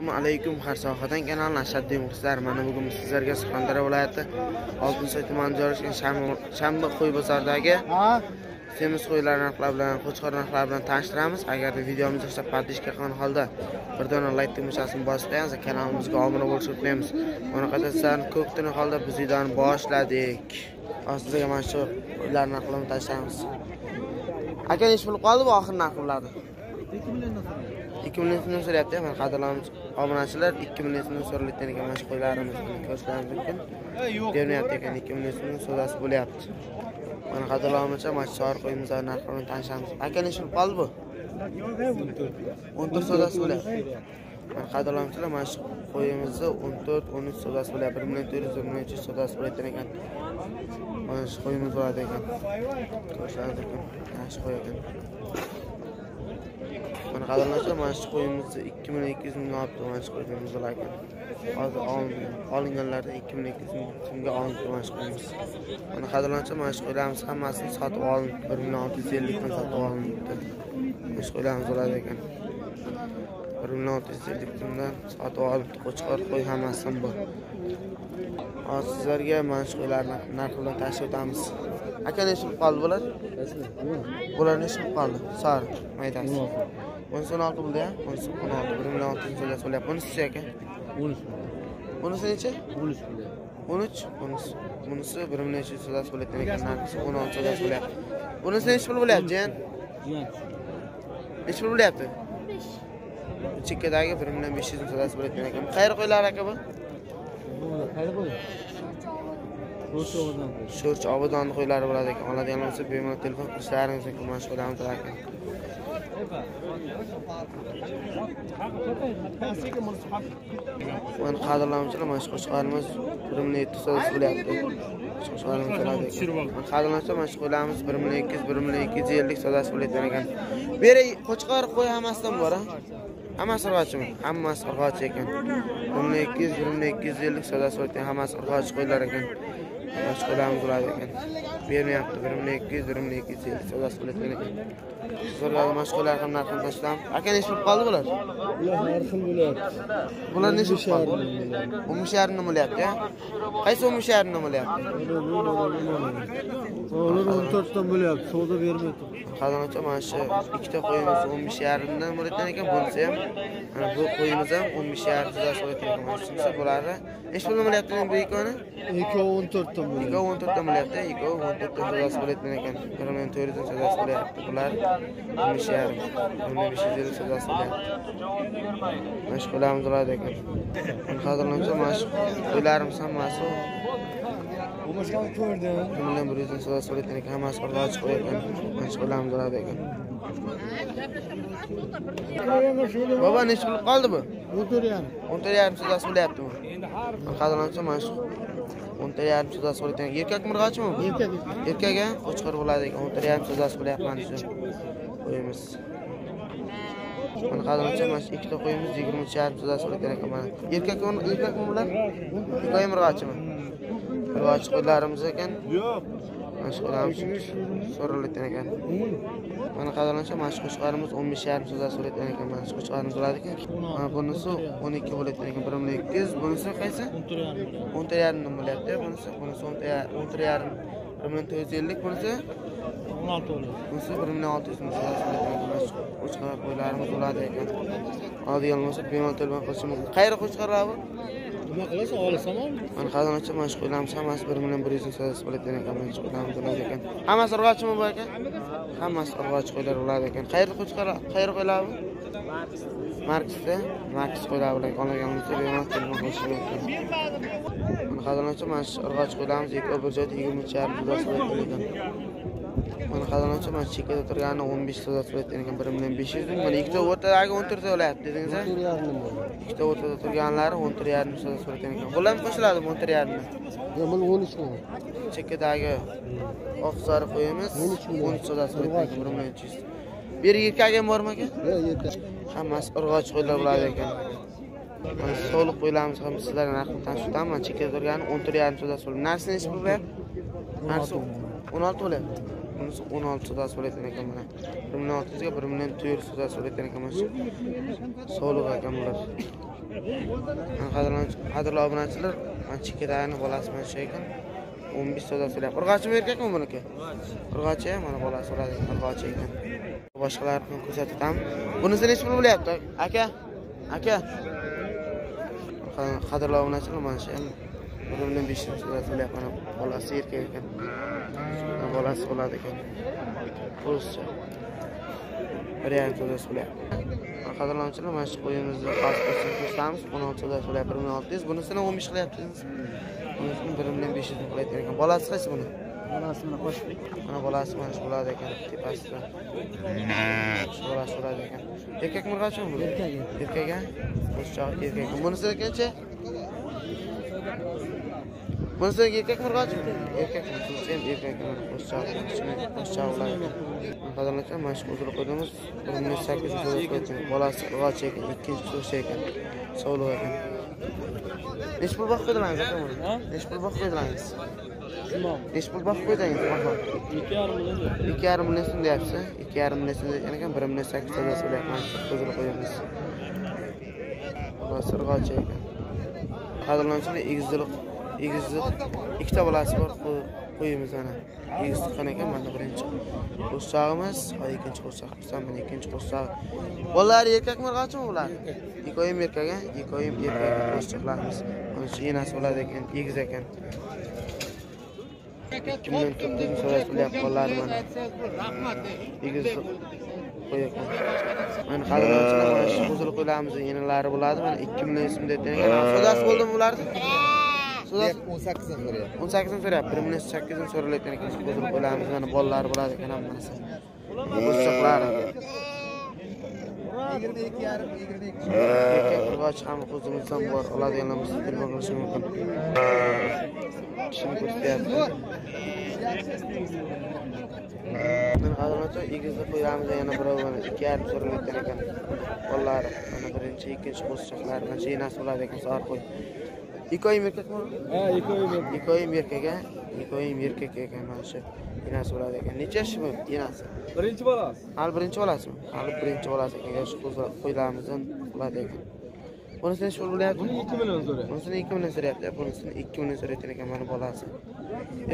assalomu alaykum har sohadan kanali ashaddiy muxlislar mana bugun sizlarga surxondaryo viloyati oltinsoy tumanida joylashgan shanba qo'y bozoridagi semiz qo'ylar narxlari bilan qo'chqor narxlari bilan tanishtiramiz. Agar videomiz yoqsa подписка qilgan holda bir dona layk tugmachasini bosib qo'yamiz kanalimizga obuna bo'lishni unutmaymiz bunaqada sizlarni ko'p tuni holda biz videoni boshladik. Hozir sizlarga mana shu qo'ylar narxlarini tanishtiramiz aka nechi pul qoldi bu oxirgi narx biladi? Ikki ikki million so'm so'rayapti. Mana qadrlanuvchi obunachilar ikki million so'mdan so'ralayotgan ekan. Mana shu qo'ylarimizni ko'rishlaringiz mumkin. Bermayapti ekan ikki million so'm savdosi bo'lyapti. Mana qadrlanuvchi mana shu chor qo'yimiz narxi bilan tanishamiz. Aka nechi pul qoldi bu. o'n to'rt savdosi bo'lyapti. Mana qadrlanuvchilar mana shu qo'yimizni o'n to'rt o'n uch savdosi bo'lyapti. Bir million to'rt yuz bir million uch yuz savdosi bo'layotgan ekan. Mana shu qo'yimiz bo'ladi ekan. Ko'rishlaringiz mumkin. Yaxshi qo'y ekan mana qadrlanuvchilar mana shu qo'yimizni ikki million ikki yuz mingga olibdi mana shu qo'yimiz bo'lar ekan hozir olinganlarda ikki million ikki yuz ming so'mga olindi mana shu qo'yimiz. Mana qadrlanuvchilar mana shu qo'ylarimiz hammasini sotib olindi bir million olti yuz ellikdan sotib olindi mana shu qo'ylarimiz bo'ladi ekan. Bir million olti yuz ellik so'mdan sotib olibdi qo'chqor qo'y hammasidan bor. Hozir sizlarga mana shu qo'ylarni narxi bilan tashlab o'tamiz aka nechi pul qoldi bular? Bular nechi pul qoldi? Sari maydasi bunisi o'n olti bo'ldi bunisi o'n olti bir million olti yuz so'rasi bo'lyapti. Bunisi aka bunisi necha o'n uch bunisi bunisi bir million uch yuz so'rasi bo'layotgan ekan narxi o'n olti so'rasi bo'lyapti? Bunisi nechi pul bo'lyapti jiyan? Nechi pul bo'lyapti? Chekkadagi bir million besh yuz ming so'rasi bo'layotgan ekan qayeri qo'ylar aka bu? Sho'rchi obodonni qo'ylari bo'ladi ekan. Oladigan bo'lsa bemalol telefon qilishlaringiz mumkin mana shu qo'ylarni turar mana qadrlanuvchilar mana shu qo'chqorimiz bir million yetti so'z bo'lyapti qo'chqorimiz bo'ladi ekan qadrlanuvchilar mana shu qo'ylarimiz bir million ikki yuz bir million ikki yuz ellik so'zasi bo'layotgan ekan bu yerda qo'chqor qo'y hammasidan bor a hammasi urg'ochimi hammasi urg'ochi ekan bir million ikki yuz bir million ikki yuz ellik so'zasi bo'layotgan hammasi urg'ochi qo'ylar ekan boshqa qo'ylarimiz bo'ladi ekan. Bermayapti bir million ikki yuz bir million ikki yuz ellik so'zasi bo'layotgan ekan. Shu qo'ylar ham narxini tashlamiz aka nechi pul qoldi bular? Ular har xil bo'lyapti. bular nechi pul qoldi? O'n besh yarimdan bo'lyapti a qaysi o'n besh yarimdan bo'lyapti. Ular 14 dan bo'lyapti. Savdo bermaydi. qadamacha mana shu ikkita qo'yimiz o'n besh yarimdan bo'layotgan ekan bunisi ham bu qo'yimiz ham o'n besh yarim so'zasi bo'layotgan ekan mana shunisi bularni nechi puldan bo'lyapti bu ikkovini Ikkovi 14 dan bo'lyapti. ikkovi o'n to'rtdan bo'lyapti ikkovi o'n to'rtdan so'zasi bo'layotgan ekan. Bir million to'rt yuzdan so'zasi bo'lyapti bular. O'n besh yarim bir million besh yuz ellik so'zasi bo'lyapti. Mana shu qo'ylarimiz bo'ladi ekan. Qadrlansa mana shu qo'ylarimiz hammasi boshqa ko'rdim. bir million bir yuzdan so'zasi bo'layotgan ekan. Hammasi qo'rg'och qo'y ekan mana shu qo'ylarimiz bo'ladi ekan bobo nechi pul qoldi bu Motor yani. o'nta yarim so'zasi bo'lyapti bu qadrlansa mana shu o'nta yarim so'zasi bo'layotgan ekan erkak murg'ochimi bu? Erkak. erkak. A qo'chqor bo'ladi. Ekan o'nta yarim so'zasi bo'lyapti mana shu qo'yimiz. Mana qadrlansa mana shu ikkita qo'yimiz yigirma uch yarim so'zasi bo'layotgan ekan mana. Erkak erkakmi bular erkak murg'ochimi murg'och qo'ylarimiz ekan. Yo'q. mana shu qo'ylarimiz so'ralayotgan ekan. Mana qadrlansa shu qo'chqorimiz o'n besh yarim so'zasi bo'layotgan ekan. Qo'chqorimiz bo'ladi ekan mana bunisi o'n ikki bo'layotgan ekan. Bir million ikki yuz bunisi qaysi? O'nta yarimdan bo'lyapti. Bunisi bunisi o'nta yarim. bir million to'rt yuz ellik bunisi? 16 o'lik. bunisi bir million olti yuz ming qo'chqor qo'ylarimiz bo'ladi ekan. Oladigan bo'lsa bemalol telefon qilishi mumkin qayeri qo'chqorlar bu Nima qilasan? Olasanmi? mana qadrlansa mana shu qo'ylarimiz hammasi bir million bir yuz ming so'rasi bo'ladi degan ekan mana shu qo'ylarimiz bo'ladi ekan hammasi urg'ochimi bu aka hammasi urg'och qo'ylar bo'ladi ekan qayerda qo'chqor qayerda qo'ylar bu marksda marks qo'ylar bilan oladigan bo'lsa bemalol telefon qilishi mumkin mana qadrlansa mana shu urg'och qo'ylarimiz ikkovi bir joyda yigirma uch yarim so'zasi bo'layotgan ekan mana qadrlansa mana shu chekkada turgani o'n besh so'zasi bo'layotgan ekan bir million besh yuz ming mana ikkita o'rtadagi o'n to'rtta bo'lyapti dedingiz o'n to'rt yarim bo'ldi. ikkita o'rtada turganlari o'n to'rt yarim so'zasi bo'layotgan ekan bular ham qo'shiladimi o'n to'rt yarimni yo'q bular o'n uch ming. chekkadagi oq sari qo'yimiz O'n uch ming o'n uch so'zasi bo'layotgan ekan bir million uch yuz bu yerga erkak ham bormi aka yo'q erkak hammasi urg'och qo'ylar bo'ladi ekan mana so'liq qo'ylarimiz ham sizlarga narxini tanishib o'taman mana chekkada turgani o'n to'rt yarim so'zasi bo'ladi narxi nechi bo'lyapti narxi o'n olti bo'lyapti bunisi o'n olti so'zasi ekan mana. Bir million olti yuzga bir million to'rt yuz so'zasi ekan mana shu. So'liq ekan bular. Qadrli obunachilar mana chekkadagini bolasi mana shu ekan 15 so'da so'rayapti. Urg'ochimi erkakmi buniki? Urg'ochi mana bolasi uradi urg'ochi ekan. Boshqalarni ko'rsatamiz bunisi nechi pul bo'lyapti. Aka aka. Qadrli obunachilar mana shu bir million besh yuz so'da so'rayapti mana bolasi erkak ekan. Bolasi bo'ladi ekan. Ruscha bir yarim so'rayapti. Qadrlanuvchilar mana shu qo'yimizni pasportini ko'rsatamiz o'n olti so'da so'rayapti bir million olti yuz bunisini o'n besh qilyapsiz bunisini bir million besh yuz qilayotgan ekan. Bolasi qaysi buni? Bolasi mana qo'shib. mana bolasi mana shu bo'ladi ekan tepasida. Shu bolasi bo'ladi ekan. Erkak murg'achimi bu Erkak. erkak. A qo'shchoq erkak. Bunisikichi bunisi erkak murg'achimi erkak ham erkak ekan qadrlanuvchilar mana shu o'zini qo'ydimiz bir million sakkiz yuz qo'ydim. Bolasi urg'ochi ekan ikkinchi turshi ekan. Sovliq ekan. Nechi pul boqib qo'ydilaringiz aka buni nechi pul boqib qo'ydilaringiz. Nechi pul boqib qo'ydingiz mahol Ikki yarim million. ikki yarim million so'm deyapsiz ikki yarim million so'm degan ekan bir million sakkiz yuz dollar bo'lyapman o'zini qo'yamiz bolasi urg'ochi ekan. Qadrlanuvchilar egizliq egizliq ikkita bolasi bor. Qo'yimiz mana egiz tuqqan ekan mana birinchi qo'shchog'imiz va ikkinchi qo'shchoq bo'lsa mana ikkinchi qo'shchog'i bolalari erkakmi urg'ochimi bular ikkovim erkak a ikkovim erkak qo'shchoqlarimiz mana shu enasi bo'ladi ekan egiz ekan. Ikki million to'rt yuz so'rab qilyapti bolalari mana. Egiz qo'y ekan mana qadrlovchilar mana shu qo'zil qo'ylarimizni enalari bo'ladi. Mana ikki million so'm deb ekan. Sodasi bo'ldimi bularni o'n sakkizdan so'rayapti. o'n sakkiz ming so'rayapti. Bir million sakkiz ming so'ralayotgan ekan qo'zil qo'ylarimiz mana bolalari bo'ladi ekan hammasi. Qo'shiqlari Yigirma ikki yarim, yigirma ikki. ham o'zimizdan bor oladiganlar bo'lsa telefon qilishi mumkin. Kishini ko'rsatyapti. Mana qadrlovchi egizni qo'yamiz yana birov mana ikki yarim so'ralayotgan ekan. Bolalari mana birinchi ikkinchi qo'shiqlari mana shu enasi bo'ladi ekan sar qo'y ikkoyim erkakmi Ha, oy bo'ldi. ikkoyim erkak a ikkoyim erkak ekan mana shu. Enasi bo'ladi ekan. Necha yosh bu enasi Birinchi bolasi. hali birinchi bolasimi hali birinchi bolasi ekan. Yosh qo'ylarimizdan bo'ladi ekan. Bunisi nechi pul bo'lyapti? Buni ikki million so'rayapti. bunisini ikki million so'rayapti bunisini ikki million so'rayotgan ekan mana bolasi.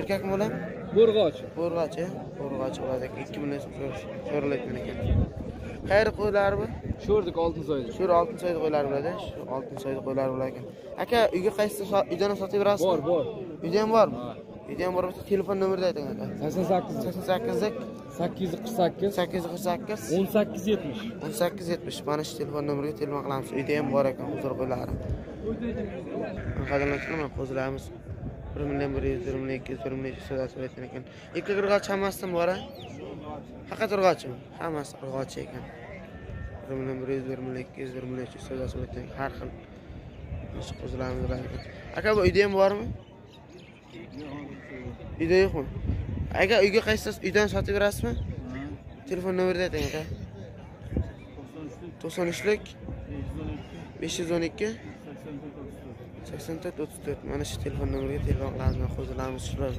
Erkakmi bola Bo'rg'och. bo'rg'ochi. Bo'rg'ochi bo'ladi ekan. Ikki million so'ralayotgan ekan qayeri qo'ylari bu Sho'rdik Oltinsoyda. shu oltinsoyda qo'ylari bo'ladi shu oltinsoyda qo'ylari bo'lar ekan. Aka uyga qaysi uydan sotib berasizmi Bor, bor. uyda ham bormi? Uyda ham bor bo'lsa telefon nomerini ayting aka. 88 sakson sakkizlik 848 sakkiz. Yuz qirq sakkiz 1870. o'n sakkiz yetmish mana shu telefon nomeriga telefon qilamiz. Uyda ham bor ekan huzur qo'ylari mana qo'zilarimiz bir million bir yuz bir million ikki yuz bir million uch yuz so'rab so'rayotgan ekan. Ikki urg'och hammasidan bor a faqat urg'ochmi hammasi urg'ochi ekan. Bir million bir yuz bir million ikki yuz bir million uch yuz so'rab so'rayotgan har xil qo'zilarimiz bor ekan aka bu uyda ham bormi? Uyda yo'qmi? Aka uyga qaysiz uydan sotib berasizmi telefon nomerini ayting aka. To'qson uchlik. Besh yuz o'n ikki. Sakson to'rt o'ttiz to'rt mana shu telefon nomeriga telefon qilamiz qo'zilarimiz shular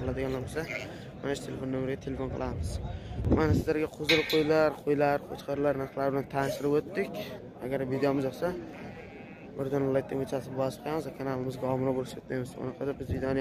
qiladiganlar bo'lsa mana shu telefon nomeriga telefon qilamiz mana sizlarga qo'zil qo'ylar qo'ylar qo'chqorlar narxlari bilan tanishtirib o'tdik agar videomiz yoqsa birdan layk tugmachasini bosib qo'yamiz kanalimizga obuna bo'lishni unutmaymiz unaqada biz videoni